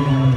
such